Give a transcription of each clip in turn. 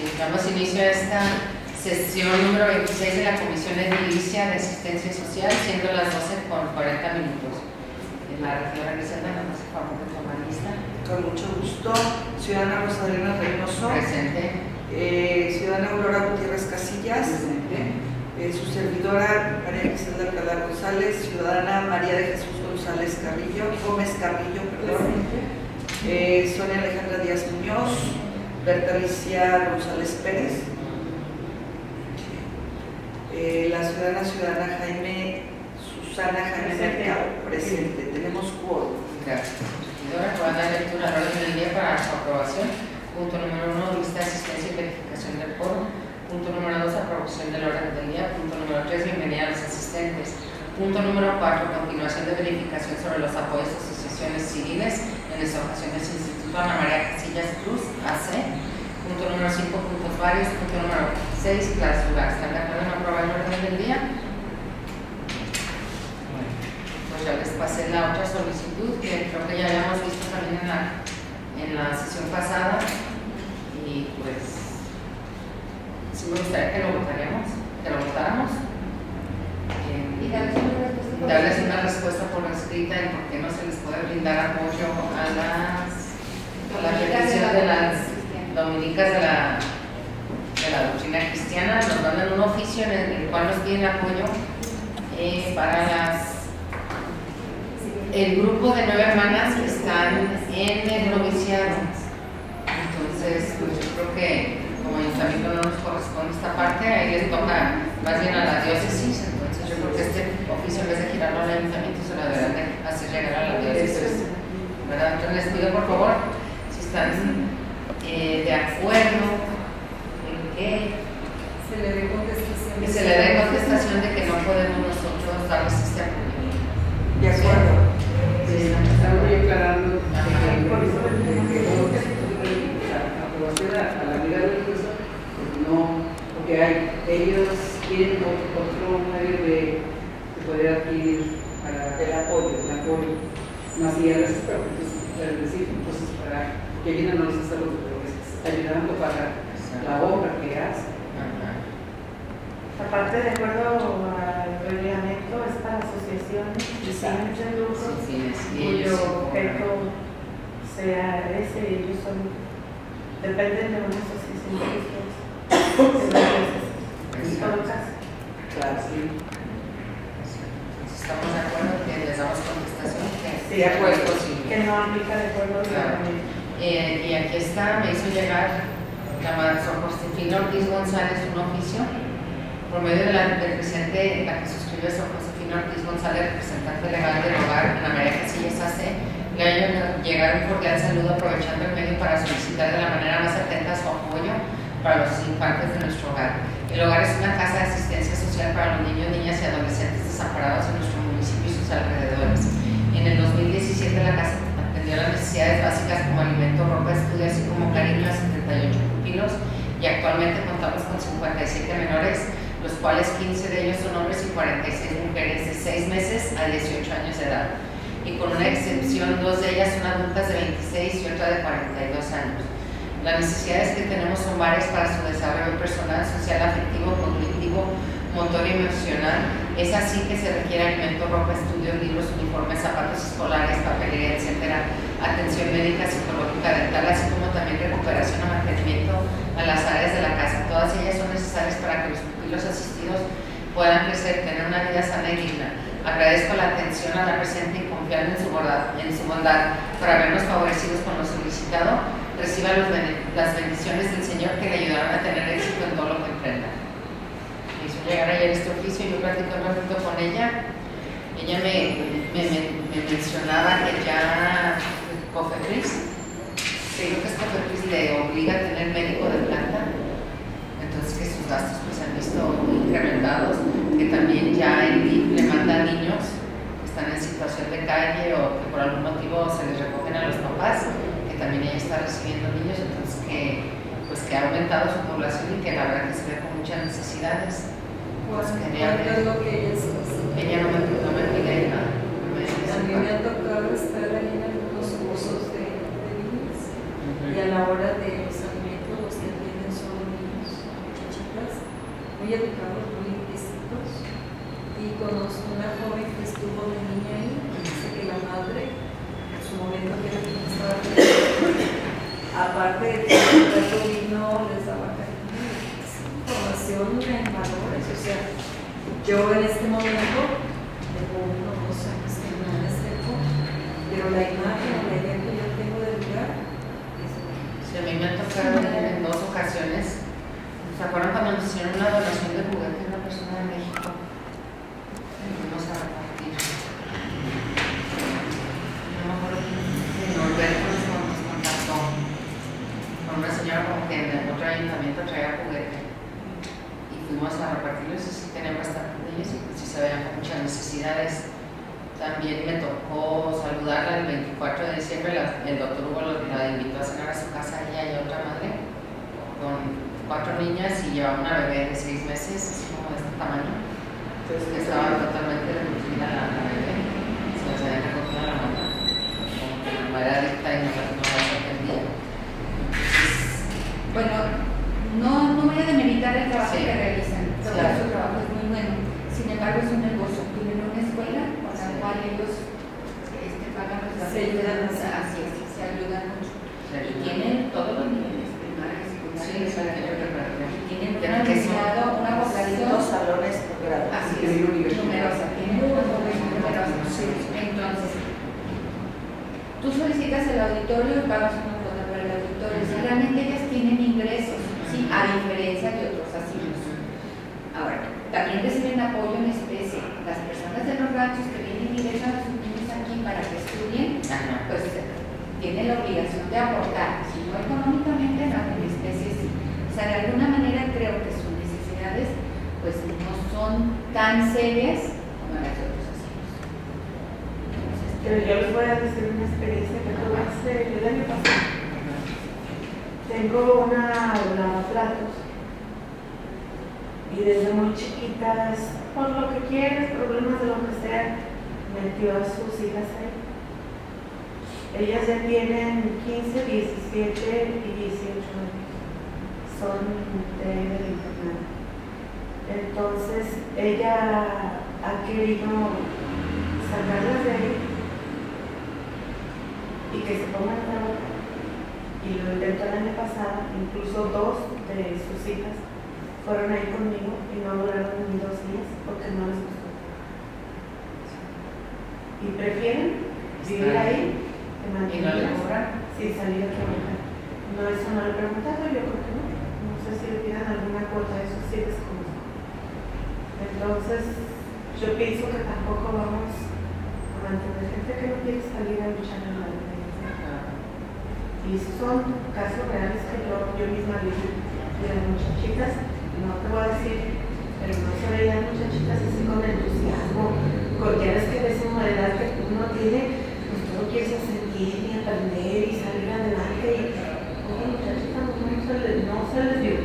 Sí, damos inicio a esta sesión número 26 de la Comisión Edilicia de Asistencia Social, siendo las 12 con 40 minutos. La regidora Griselda, más por favor de tomar lista. Con mucho gusto. Ciudadana Rosalina Reynoso. Presente. Eh, ciudadana Aurora Gutiérrez Casillas. Eh, su servidora María Griselda Alcalá González. Ciudadana María de Jesús González Carrillo. Gómez Carrillo, perdón. Eh, Sonia Alejandra Díaz Muñoz. Berta Alicia González Pérez. Eh, la ciudadana ciudadana Jaime Susana Jaime Mercado, presente. Tenemos quórum. Gracias. Regidora, voy a dar lectura al orden del día para su aprobación. Punto número uno, lista de asistencia y verificación del foro. Punto número dos, aprobación del orden del día. Punto número tres, bienvenida a los asistentes. Punto número cuatro, continuación de verificación sobre los apoyos a asociaciones civiles ocasiones Instituto Ana María Casillas Cruz, AC. Punto número cinco, puntos varios. Punto número seis, clausura. ¿Están de acuerdo en aprobar el orden del día? Pues ya les pasé la otra solicitud que creo que ya habíamos visto también en la, en la sesión pasada y pues sí me gustaría que lo votáramos, que lo votáramos. Eh, Y darles una respuesta. por escrita y por qué no se les puede brindar apoyo a las a la petición de las dominicas de la, de la doctrina cristiana, nos mandan un oficio en el, el cual nos piden apoyo eh, para las el grupo de nueve hermanas que están en el noviciado. Entonces, pues yo creo que como ayuntamiento no nos corresponde esta parte, ahí les toca más bien a la diócesis. Entonces, yo creo que este oficio en vez de girarlo al ayuntamiento se lo deberán de hacer llegar a la diócesis. ¿verdad? Entonces, les pido por favor, si están eh, de acuerdo en que Se le dé contestación. que se le dé contestación de que no podemos nosotros darles este apoyo. De acuerdo. Estamos muy aclarando Ajá. que por eso que todo la aprobación a la vida religiosa, pues no, porque hay, ellos quieren otro, medio de poder adquirir para El apoyo. el apoyo. Más entonces, es decir, entonces para que vienen no les está ayudando para la obra que hace. Aparte, de acuerdo al reglamento, es para asociaciones de fines de lucro Sí, sí, y ellos cuyo objeto sea ese, ellos son, dependen de una asociación de lucros. En todo caso. Claro. Sí. Estamos de acuerdo que les damos contestación. que Sí, de acuerdo, sí. Que no aplica de acuerdo Claro. Eh, y aquí está, me hizo llegar la maestra Josefina Ortiz González un oficio por medio de la, del presidente, la que suscribió San Josefina Ortiz González, representante legal del hogar, Ana María Casillas AC, le hago llegar un cordial saludo aprovechando el medio para solicitar de la manera más atenta su apoyo para los infantes de nuestro hogar. El hogar es una casa de asistencia social para los niños, niñas y adolescentes desamparados en nuestro alrededores. En el 2017 la casa atendió las necesidades básicas como alimento, ropa, estudio, así como cariño a 78 pupilos y actualmente contamos con 57 menores, los cuales 15 de ellos son hombres y 46 mujeres de 6 meses a 18 años de edad. Y con una excepción, dos de ellas son adultas de 26 y otra de 42 años. Las necesidades que tenemos son varias para su desarrollo personal, social, afectivo, cognitivo, motor y emocional. Es así que se requiere alimento, ropa, estudios, libros, uniformes, zapatos escolares, papelería, etcétera, atención médica, psicológica, dental, así como también recuperación o mantenimiento a las áreas de la casa. Todas ellas son necesarias para que los pupilos asistidos puedan crecer, tener una vida sana y digna. Agradezco la atención a la presente y confiando en su bondad, en su bondad por habernos favorecidos con lo solicitado. Reciba las bendiciones del Señor que le ayudarán a tener éxito en todo lo que emprenda. Me hizo llegar ayer este oficio yo platico un ratito con ella. Ella me, me, me- me mencionaba que ya Cofepris, creo que es Cofepris le obliga a tener médico de planta, entonces que sus gastos pues se han visto incrementados, que también ya el le manda niños que están en situación de calle o que por algún motivo se les recogen a los papás, que también ella está recibiendo niños, entonces que pues que ha aumentado su población y que la verdad que se ve con muchas necesidades. Pues ¿Cuánto es lo que hacen? Ella no me, no me pide nada. no me dice A mí me ha cuánto. tocado estar ahí en algunos cursos de, de niños y a Ujú. la hora de los alimentos los que atienden son muy educados, muy limpiecitos. Y conozco una joven que estuvo de niña ahí, y dice que la madre, en su momento que era quien estaba aparte de que el resto vino, les daba cariño, información en valores, o sea, yo en este momento, tengo uno o dos años que no me acerco, pero la imagen, la idea que yo tengo del lugar Sí, a mí me ir en dos ocasiones. ¿Se acuerdan cuando nos hicieron una donación de juguete a una persona de México? Y fuimos a repartir. No me acuerdo quién. Norberto nos nos contactó con una señora como que en otro ayuntamiento traía juguete. Y fuimos a repartirlos y sí tenían bastante de ellos y pues sí se veían con muchas necesidades. También me tocó saludarla el 24 de diciembre, la- el doctor Hugo lo- la invitó a cenar a su casa, ella y otra madre, con cuatro niñas y llevaba una bebé de seis meses, así como de este tamaño, Entonces, que estaba totalmente reducida la, la bebé, se les había recogido la mano, como que la mamá era adicta y no, la- no las atendía. Entonces, Bueno, no, no voy a demeritar el trabajo Sí. que realizan, creo que Claro. su trabajo es muy bueno. Sin embargo, es un negocio. Tienen una escuela con la cual ellos este, pagan los Se ayudan gastos, mucho. así es, se ayudan mucho. se Y ayuda. tienen todos los niveles, primaria, secundaria, Sí, es el que yo preparatoria. recuerdo. Y tienen un Ya que son- alumnado, una Dos población salones por grado. Así Y es, una universidad. numerosa, tiene una población numerosa. Entonces, tú solicitas el auditorio y pagas una cuota por el auditorio. Si realmente ellas tienen ingresos, ¿sí? a diferencia de otros asilos. Ahora, también reciben apoyo en especie. Las personas de los ranchos que vienen y dejan a sus niños aquí para que estudien, Ajá. pues tienen la obligación de aportar, si no económicamente, no en especie sí. O sea, de alguna manera creo que sus necesidades pues no son tan serias como las de otros asilos. Yo les voy a decir una experiencia que tuve hace el año pasado. Tengo una lavaplatos y desde muy chiquitas, por lo que quieras, problemas de lo que sea, metió a sus hijas ahí. Ellas ya tienen 15, 17 y 18 años. Son de, internado. Entonces, ella ha querido sacarlas de ahí y que se pongan a trabajar. Y lo intentó el año pasado, incluso dos de sus hijas fueron ahí conmigo y no duraron ni dos días porque no les gustó. Y prefieren vivir ahí ¿Y que mantenerlas sin salir a trabajar. No, eso no le he preguntado, yo creo que no. No sé si le pidan alguna cuota, eso sí desconozco. Entonces, yo pienso que tampoco vamos a mantener gente que no quiere salir a luchar en la violencia. Y son casos reales que yo, misma vi de las muchachitas, no te voy a decir, pero no se veían muchachitas así con entusiasmo, porque ya ves que ves una edad que uno tiene, pues todo quieres sentir y aprender y salir adelante. Y oye, muchachitas no, no se les dio.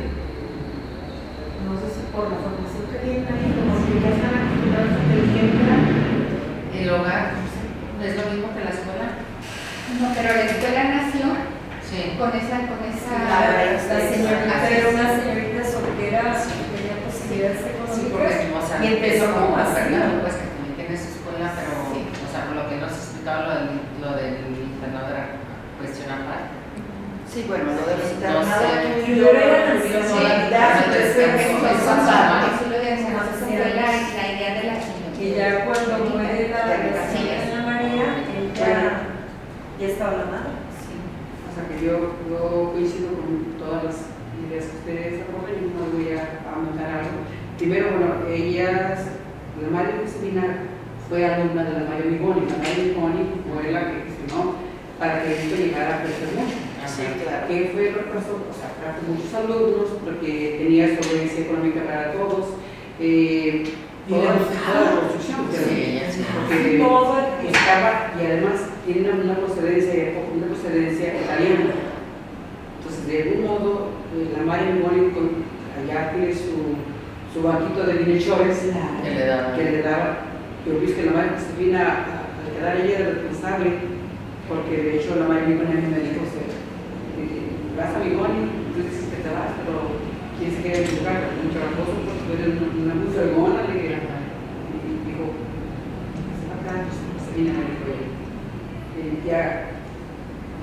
No sé si por la formación que tienen ahí, como que ya están acostumbrados a que siempre ¿El hogar es lo mismo que la escuela? No, pero la escuela nació Sí. con esa, con esa. Ah, La señorita Así era es. una señorita soltera, tenía posibilidades Sí, porque económicas. o sea, Y empezó como como así. Fernando, pues que también tiene su escuela, pero, Sí. o sea, por lo que nos explicaba lo del, lo del internado era cuestión aparte. Sí, bueno, lo del No internado sé. tú y Yo yo era lo la tuvimos sí, la mitad, pero entonces después creo que eso eso es es más aparte. normal. Eso lo de hacer más fue la, la idea de la señorita. Y ya cuando muere la, Ya la que señora Ana María, ella ya estaba la madre. O sea que yo, yo coincido con todas las ideas que ustedes aportan y no voy a aumentar algo. Primero, bueno, ellas, la María Cristina fue alumna de la María Migoni. La María Migoni fue la que gestionó para que esto llegara a crecer mucho. Sí, claro. que fue lo que pasó, o sea, trajo muchos alumnos porque tenía solvencia económica para todos, eh, Y toda, la construcción, Sí, ella sí. porque Todo estaba, y además tiene una, procedencia, una procedencia italiana. Entonces, de algún modo, eh, la María Mimoli con- allá tiene su, su banquito de bienhechores Que le daba. que le daba, yo vi que la María Cristina, al quedar ella era responsable, porque de hecho la a mí me dijo, eh, vas a Migoni, tú dices que te vas, pero quién se queda en tu lugar, mucho tramposo, pues tú eres una, fregona, le dije, y dijo, acá, se viene a ver, ya,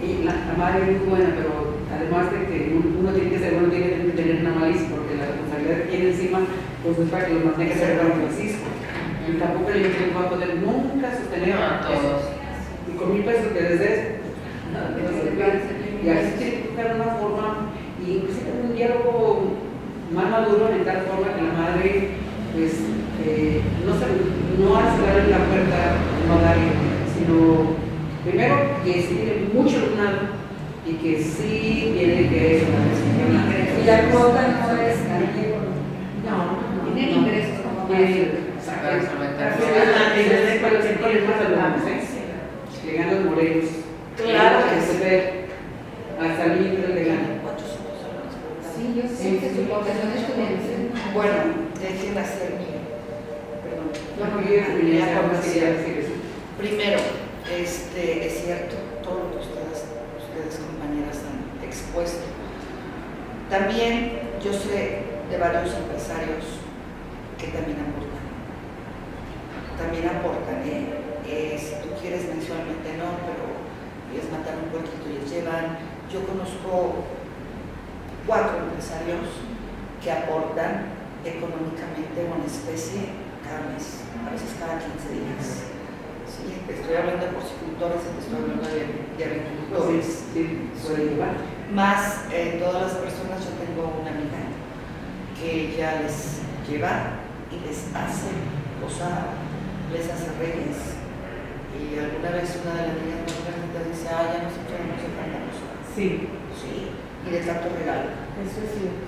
y la, la madre es muy buena, pero además de que uno, uno tiene que ser bueno, tiene que tener una malicia, porque la responsabilidad que tiene encima, pues es para que los mantenga ser San Francisco. Y tampoco que no va a poder nunca sostener a todos. Y con mil pesos que les des, y así tiene que buscar una forma, y inclusive un diálogo más maduro en tal forma que la madre pues, eh, no, se, no hace darle la puerta, no darle, sino primero que sí tiene mucho alumnado y que sí tiene que Y la cuota no es gallego. No, Tienen ingresos como Tiene- Para solventar. Le ganan los morenos. Claro que el libro le ganan. Sí, yo sé que su población estudiantil. Bueno, dejen hacer. Primero, este, es cierto, todo lo que ustedes, ustedes compañeras han expuesto. También yo sé de varios empresarios que también aportan. También aportan, ¿eh? Si tú quieres mensualmente no, pero ellos matan un puerquito y ellos llevan. Yo conozco cuatro empresarios que aportan económicamente en especie cada mes, a veces cada 15 días. Sí, te estoy hablando de porcicultores, te estoy hablando de, de agricultores. Sí, llevar. Más eh, todas las personas, yo tengo una amiga que ya les lleva y les hace posada, les hace reyes. Y alguna vez una de las niñas más grandes dice, ah, ya nos de tanta posada. Sí, Sí, y de tanto regalo. eso es cierto.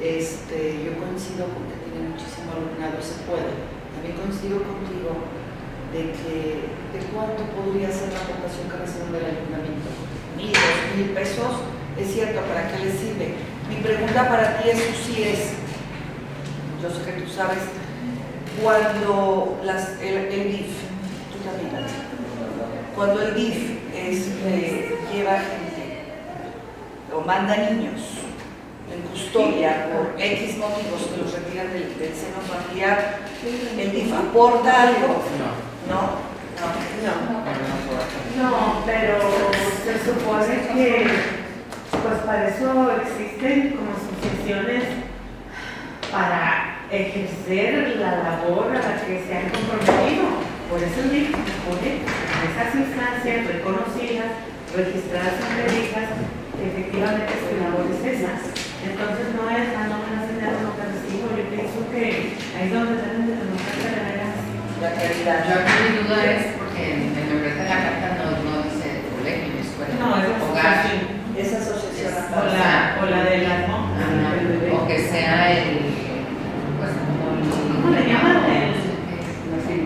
Este, yo coincido con que tiene muchísimo alumnado, se puede. También coincido contigo de que de cuánto podría ser la aportación que reciben del ayuntamiento. Mil, dos mil pesos, es cierto, ¿para qué les sirve? Mi pregunta para ti es, sí es, yo sé que tú sabes, cuando las, el, el DIF, tú también, cuando el DIF este, lleva gente o manda niños en custodia por X motivos que los retiran del, del seno familiar, el DIF aporta algo, No, ¿no? No, no, pero se supone que pues para eso existen como asociaciones para ejercer la labor a la que se han comprometido. Por eso DIF pone esas instancias reconocidas, registradas en peritas, efectivamente su labor es esa. Entonces no es la nómina lo que recibo, yo pienso que ahí es donde deben de demostrarse de veras. La calidad. Yo aquí mi duda es porque en en la empresa de la carta no, no dice colegio ni escuela, No, es la hogar. asociación. Esa asociación O aparte. la, o la de las monjas. Ajá, del bebé. O que sea el, pues como el... ¿Cómo le llaman? El- Así.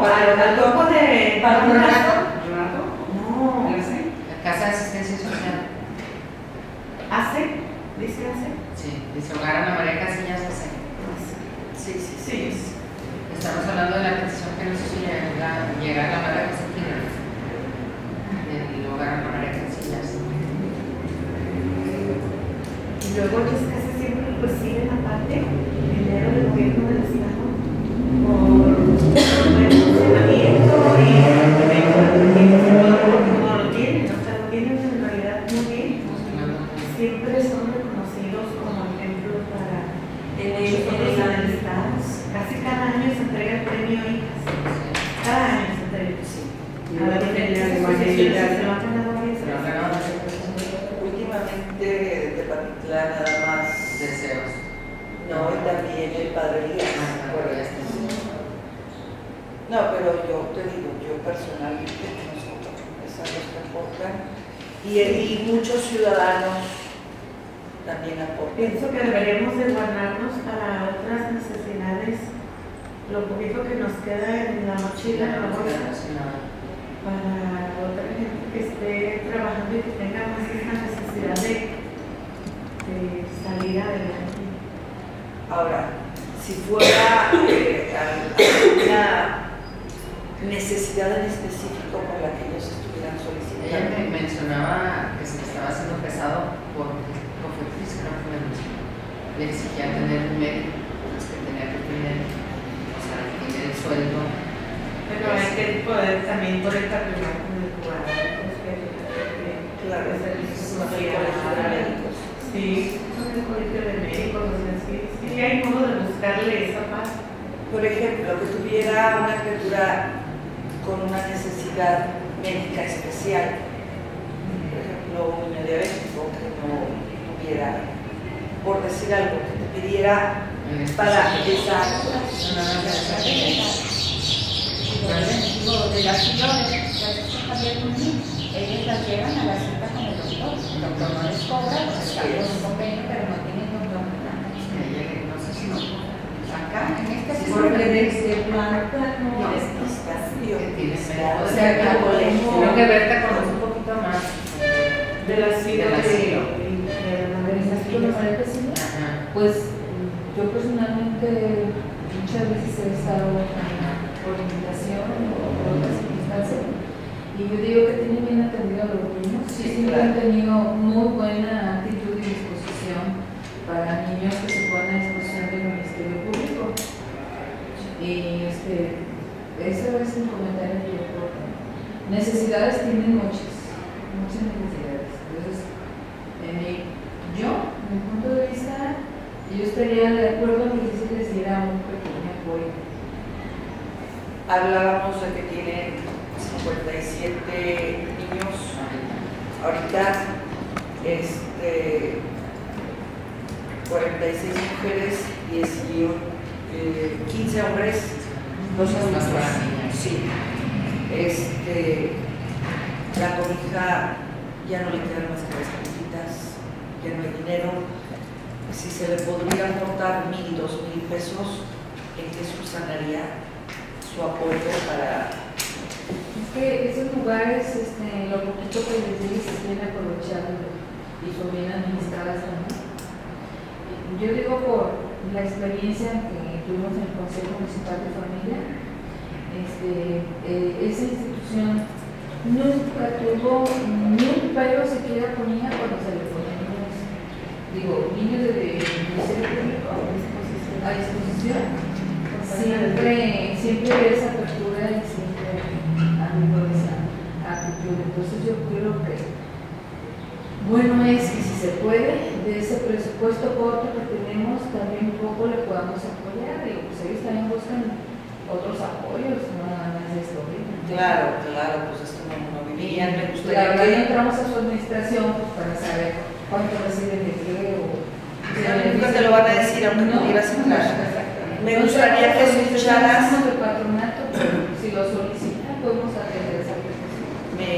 No, para el grupo de. ¿Para un. No, ¿El así? La casa de asistencia social. ¿hace? ¿Dice hace? Sí, dice hogar Ana María Casillas hace. Sí, sí, sí. Estamos hablando de la petición que nos hizo llegar, llegar la Mara. Del hogar Ana María Casillas. Y luego ellos casi siempre reciben aparte Amen. Y que tenga más esa necesidad de, de salir adelante. Ahora, si fuera eh, al- alguna necesidad en específico por la que ellos estuvieran Ella solicitando. me mencionaba que se le estaba haciendo pesado porque Cofepris creo que me mencionó, que le exigía tener un médico, pues que tenía que tener, o sea, tener el sueldo. Pero hay que poder también calcular con el jugador. pues, que- que- Claro, que es el servicios colegio de sociales. médicos. Sí, son el colegio de médicos, o sea, sí, sí hay modo de buscarle esa parte. Por ejemplo, que tuviera una criatura con una necesidad médica especial, por ejemplo, un niño diabético que no tuviera, por decir algo, que te pidiera para esa de las flores, las de las llevan a la cita con el doctor. No les cobra, está con un convenio, pero no tienen doctor nada. no sé si no. Acá, en este sí, porque desde planta no es O sea, que. Creo que Berta conoce un poquito más. De la De CIDO la de, CIDO. de la ¿Con. Pues yo personalmente muchas veces he estado por invitación o por otras circunstancias y yo digo que tienen bien atendido a los niños. Sí, siempre claro. han tenido muy buena actitud y disposición para niños que se ponen a disposición del Ministerio Público. Y este, eso es un comentario que yo que necesidades tienen muchas, muchas necesidades. Entonces, yo, en mi punto de vista, yo estaría de acuerdo en que sí se les diera un pequeño apoyo. Hablábamos de que tienen 57 niños ahorita, este, 46 mujeres, 18, eh, 15 hombres, dos Más adultos. Sí. Este, la cobija ya no le quedan más que las ya no hay dinero. Si se le podría aportar mil, dos mil pesos, ¿en qué subsanaría su apoyo para Es que esos lugares, este, lo poquito que les llegue se tienen aprovechado y son bien administradas también. Yo digo por la experiencia que tuvimos en el Consejo Municipal de Familia, este, eh, esa institución nunca tuvo ni un pero siquiera ponía cuando se le ponían niños, digo, niños de Ministerio Público a disposición. Siempre, siempre esa apertura y siempre amigo esa Entonces yo creo que bueno es que si se puede, de ese presupuesto corto que tenemos, también un poco le podamos apoyar. Digo, pues ellos también buscan otros apoyos, no nada más esto. Claro, claro, pues esto no, no vivirían. Me La gustaría verdad que entramos a su administración pues, para saber cuánto reciben de qué o... nunca te lo van a decir aunque No, pudieras entrar. exactamente. Me gustaría que sabemos, escucharas- si lo solicitan podemos atender esa petición. me,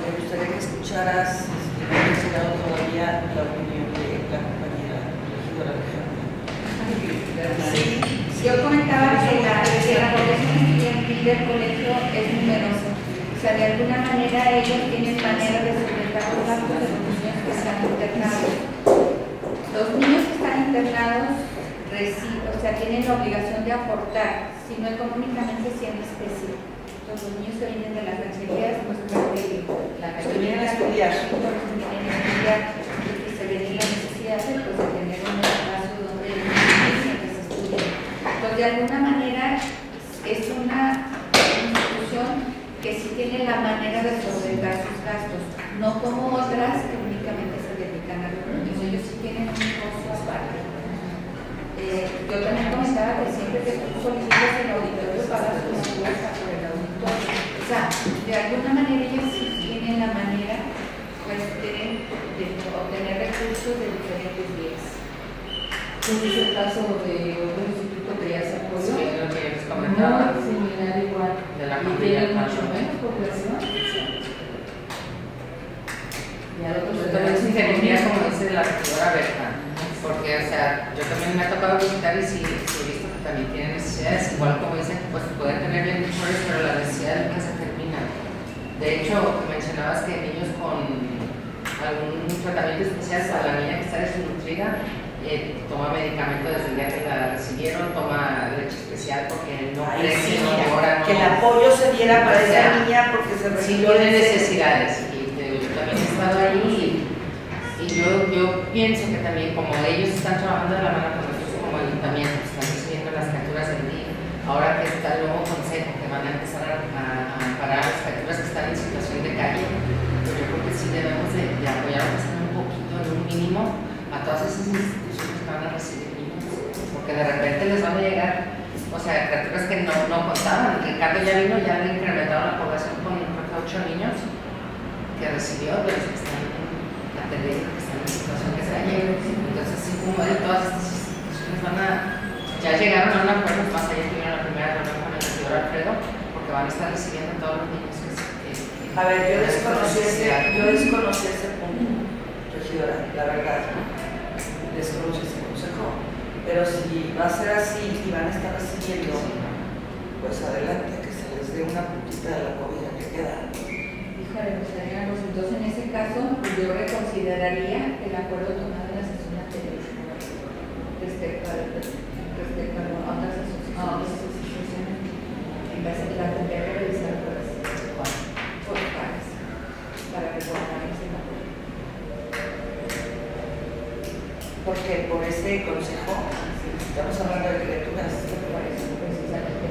me gustaría que escucharas, si mencionado todavía, la opinión de la compañera regidora regional. Yo comentaba que la, que la población colegio es numerosa. O sea, de alguna manera ellos tienen manera de solventar los gastos de los niños que están internados. Los niños que están internados o sea, tienen la obligación de aportar, si no económicamente, sí en especie. Entonces, los niños que vienen de las rancherías, pues la Los que vienen a estudiar. que vienen a estudiar, y se ve la necesidad de, pues, de tener un espacio donde que se estudie. Pues de alguna manera es una institución que sí tiene la manera de solventar sus gastos, no como otras que únicamente se dedican a los niños, ellos sí tienen un costo aparte. Eh, yo también comentaba que siempre que tú solicitas el auditorio pagas una cuota por el auditorio. O sea, de alguna manera ellos sí tienen la manera pues, de, de obtener recursos de diferentes vías. Pues es el caso de otro instituto que ya se apoyó. Sí, lo que les comentaba. Similar igual. De la y familia tiene mucho menos población. Y al otro Yo se también sí ingeniería, como dice la regidora Berta, porque, o sea, yo también me ha tocado visitar y sí, sí he visto que también tienen necesidades, igual como dicen, pues pueden tener bien mencionabas que niños con algún tratamiento especial para la niña que está desnutrida eh, toma medicamento desde el día que la recibieron, toma leche especial porque no Ay, ahora Que el apoyo se diera para esa niña porque se recibió. Sí, necesidades. Y yo también he estado ahí y, yo, yo, pienso que también, como ellos están trabajando de la mano con nosotros como ayuntamiento, están recibiendo las criaturas en día, ahora que está el nuevo consejo que van a empezar a instituciones van a recibir niños, porque de repente les van a llegar, o sea, criaturas que no, no contaban. Ricardo ya vino, ya le incrementaron la población con que ocho niños que recibió de los que están atendiendo, que están en situación que se hallan. Entonces, sí, como de todas estas instituciones van a, ya llegaron a un acuerdo, más allá tuvieron la primera reunión con el señor Alfredo, porque van a estar recibiendo a todos los niños que se que- que- A ver, yo que desconocí ese, yo desconocí ese punto, regidora, la verdad. Desconocí ese consejo. Pero si va a ser así y van a estar recibiendo, pues adelante, que se les dé una puntita de la cobija que queda. Híjole, pues pues entonces en ese caso pues yo reconsideraría el acuerdo tomado en la sesión anterior respecto a, respecto a otras asociaciones. a otras asociaciones. En base a la tendría que revisar por las por pares para recordar ese acuerdo. Por ese consejo, estamos hablando de criaturas. Precisamente,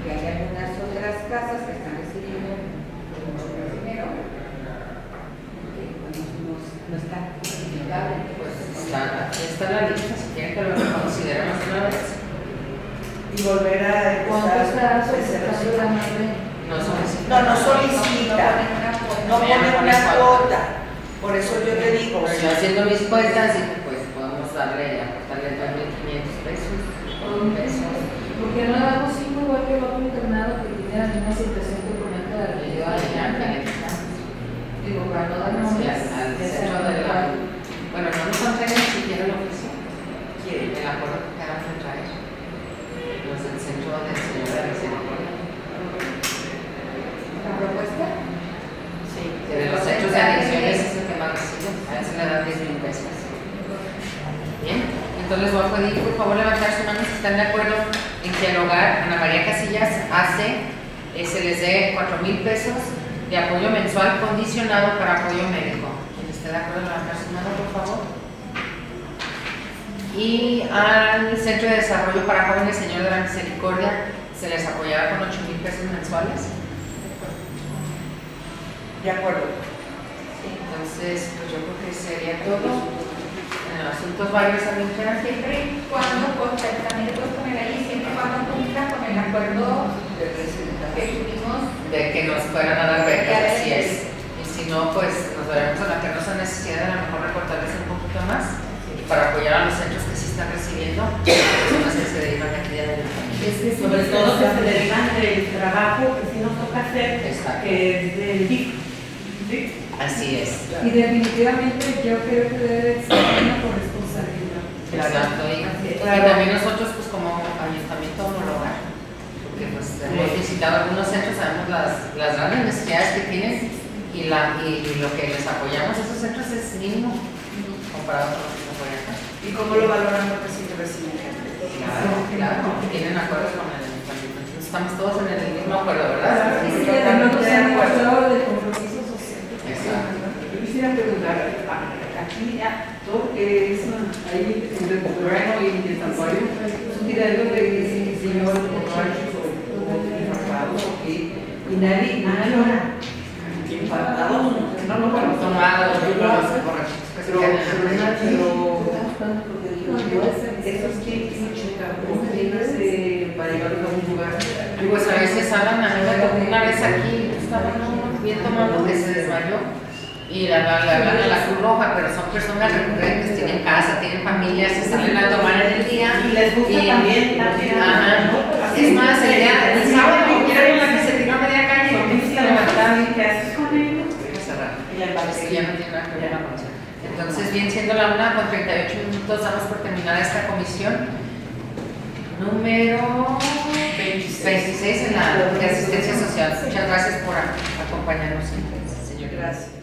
que hay algunas otras casas que están recibiendo mucho más dinero que no, no- están. Pues está, aquí está la lista, si quieren que lo consideremos una vez. Y volver a ¿Cuánto está empezar? No solicita. No, no solicita. No pone una cuota. Por eso yo te digo, yo haciendo mis cuentas, podemos darle, aportarle 2.500 pesos, o pesos. Porque no le damos cinco igual que el otro internado que tiene la misma situación que comenta la Le dio a la llanta, le quitamos. Digo, para no dar Sí, nombres. al, centro de la... Bueno, no nos entregan ni siquiera la oficina. Quieren el acuerdo que de traer. Los del centro del señor de la misericordia. ¿La propuesta? Sí. De los hechos de adicciones es el que más recibe. A se le dan 10 mil pesos. Bien, entonces les voy a pedir por favor levantar su mano si están de acuerdo en que el hogar Ana María Casillas hace, eh, se les dé 4 mil pesos de apoyo mensual condicionado para apoyo médico. Quien esté de acuerdo levantar su mano por favor. Y al Centro de Desarrollo para Jóvenes Señor de la Misericordia se les apoyará con 8 mil pesos mensuales. de acuerdo. Entonces, pues yo creo que sería todo. En los asuntos varios administrativos. Siempre y cuando, pues, también le puedes poner ahí, siempre cuando cumpla con el acuerdo De que tuvimos de que nos fueran a dar becas, así es. Y si no, pues nos veremos a la que no sea necesidad de a lo mejor recortarles un poquito más para apoyar a los centros que sí están recibiendo las personas que se dedican a la actividad del ayuntamiento. Es que sobre todo que se derivan del trabajo que sí nos toca hacer, Exacto. que es del DIC. ¿Sí? Así es. Y definitivamente yo creo que debe ser una corresponsabilidad. Exacto. Y, y también nosotros, pues como ayuntamiento homologar, porque pues hemos visitado algunos centros, sabemos las, las grandes necesidades que tienen y, la, y, y lo que les apoyamos a esos centros es mínimo comparado con lo que se apoya acá. ¿Y cómo lo valoran sí que reciben? Claro, claro, tienen acuerdos con el ayuntamiento. Estamos todos en el mismo acuerdo, ¿verdad? Sí, Sí, totalmente de han acuerdo. hablado de compromiso social. Exacto. Yo quisiera preguntar, aquí todo lo que es ahí entre el terreno y el santuario, es un tiradero de señor o qué, y nadie, nadie ora. Infartados, no, no, bueno, Tomados, yo los lo- se pero, en esos que ¿cómo ese para llevarlos a un lugar? Y pues a veces hablan, a mí una vez aquí, estaba uno bien tomando que se desmayó y la, la, la hablan a la Cruz Roja, pero son personas recurrentes, tienen casa, tienen familia, se salen a tomar en el día. Y les gusta Y- también la Ajá. Es más, el día así el sábado, como ¿quieren una que se tiró a media calle? Sí, Se levantaron ¿Qué haces con ellos? y. Y la que ya no tiene nada que ver la. Entonces, bien siendo la una con 38 minutos, damos por terminada esta comisión número 26 en la de asistencia social. Muchas gracias por acompañarnos, señor. Gracias.